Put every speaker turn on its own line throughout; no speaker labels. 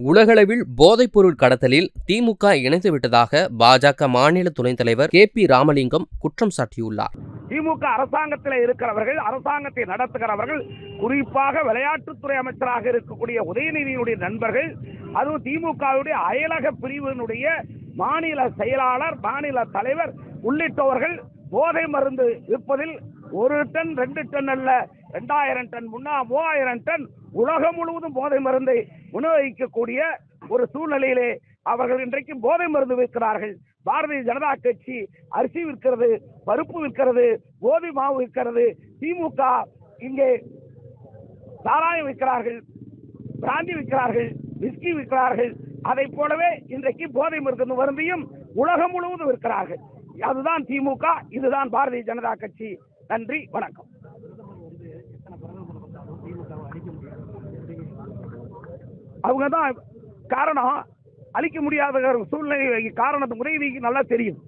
உலகளவில் போதைப்பொருள் கடத்தலில் திமுக இணைந்துவிட்டதாக பாஜக மாநில துணைத் தலைவர் கே பி ராமலிங்கம் குற்றம் சாட்டியுள்ளார்.
திமுக அரசாங்கத்தில் இருக்கிறவர்கள் அரசாங்கத்தை நடத்துகிறவர்கள் குறிப்பாக விளையாட்டுத்துறை அமைச்சராக இருக்கக்கூடிய உதயநிதியினுடைய நண்பர்கள் அதுவும் திமுகவுடைய அயலக பிரிவினுடைய மாநில செயலாளர் மாநில தலைவர் உள்ளிட்டவர்கள் போதை மருந்து விற்பதில் ஒரு டன் ரெண்டு டன் அல்ல ரெண்டாயிரம் டன் முன்னா மூவாயிரம் டன் உலகம் முழுவதும் போதை மருந்தை விநியோகிக்கக்கூடிய ஒரு சூழ்நிலையிலே அவர்கள் இன்றைக்கு போதை மருந்து விற்கிறார்கள். பாரதிய ஜனதா கட்சி அரிசி விற்கிறது பருப்பு விற்கிறது கோதி மாவு விற்கிறது திமுக இங்கே சாராயம் விற்கிறார்கள் பிராந்தி விற்கிறார்கள் விஸ்கி விற்கிறார்கள். அதை போலவே இன்றைக்கு போதை மருந்து மருந்தையும் உலகம் முழுவதும் விற்கிறார்கள். அதுதான் திமுக இதுதான் பாரதிய ஜனதா கட்சி. நன்றி வணக்கம். அவங்க தான் காரணம். அழிக்க முடியாத ஒரு சூழ்நிலை காரணத்து உதயநிதிக்கு நல்லா தெரியும்.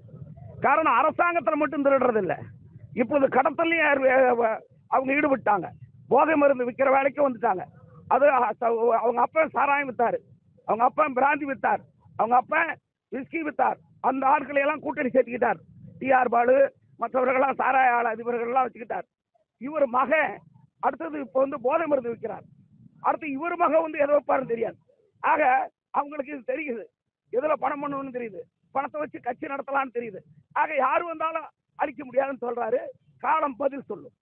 காரணம் அரசாங்கத்தில் மட்டும் திருடுறது இல்ல இப்போது கடத்தலையும் அவங்க ஈடுபட்டாங்க. போதை மருந்து விற்கிற வேலைக்கு வந்துட்டாங்க. அது அவங்க அப்பா சாராயம் வித்தார். அவங்க அப்பா பிராந்தி வித்தார். அவங்க அப்பா விஸ்கி வித்தார். அந்த ஆட்களை எல்லாம் கூட்டணி சேர்த்துக்கிட்டார். டிஆர் பாலு மற்றவர்கள்லாம் சாராய ஆள அதிபர்கள்லாம் வச்சுக்கிட்டார். இவர் மகன் அடுத்தது இப்போ வந்து போதை மருந்து விற்கிறார். அடுத்து இவர் மகன் வந்து எதை வைப்பாருன்னு தெரியாது. ஆக அவங்களுக்கு இது தெரியுது. எதுல பணம் பண்ணணும்னு தெரியுது. பணத்தை வச்சு கட்சி நடத்தலாம்னு தெரியுது. ஆக யார் வந்தாலும் அழிக்க முடியாதுன்னு சொல்றாரு. காலம் பதில் சொல்லும்.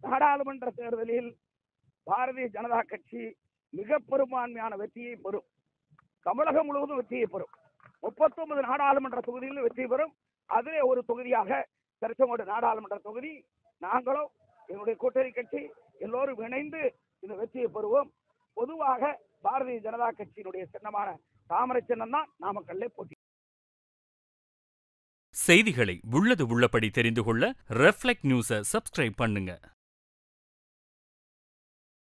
நாடாளுமன்ற தேர்தலில் பாரதிய ஜனதா கட்சி மிக பெரும்பான்மையான வெற்றியை பெறும். தமிழகம் முழுவதும் வெற்றியை பெறும். முப்பத்தொன்பது நாடாளுமன்ற தொகுதியில் வெற்றி பெறும். அதிலே ஒரு தொகுதியாக திருச்செங்கோடு நாடாளுமன்ற தொகுதி நாங்களும் என்னுடைய கூட்டணி கட்சி எல்லோரும் இணைந்து இந்த வெற்றியை பெறுவோம். பொதுவாக பாரதிய ஜனதா கட்சியினுடைய சின்னமான தாமரை சின்னம் தான் நாமக்கல்ல போட்டி.
செய்திகளை உள்ளது உள்ளபடி தெரிந்து கொள்ள ரெஃப்ளெக்ட் நியூஸை சப்ஸ்கிரைப் பண்ணுங்க.